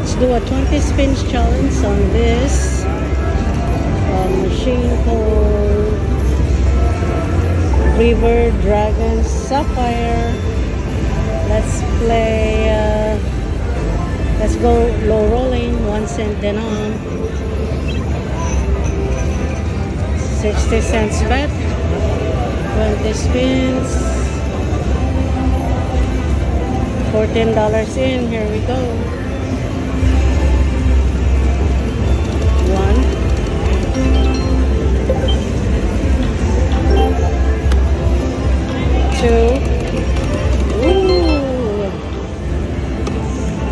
Let's do a 20 spins challenge on this uh, machine called River Dragon Sapphire. Let's play, uh, let's go low rolling, one cent then on. 60 cents bet, 20 spins, $14 in, here we go.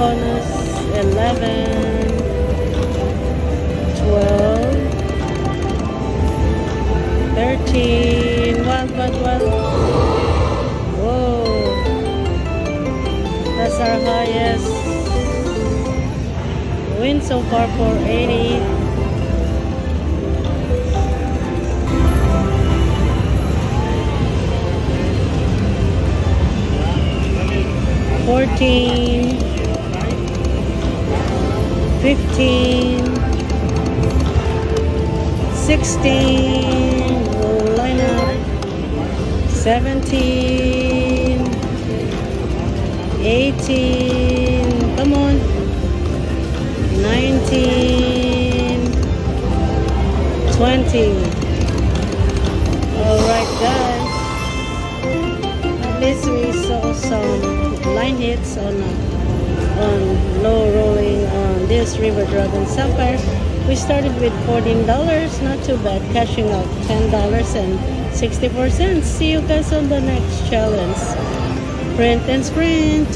bonus 11 12 13 wild wild wild whoa. That's our highest win so far for 80 Fourteen 15, 16, we'll line up, 17, 18, come on, 19, 20. Alright guys, at least we saw some line hits on, on low rolling uh, this River Dragon Sapphire. We started with $14, not too bad, cashing out $10.64. See you guys on the next challenge. Print and sprint!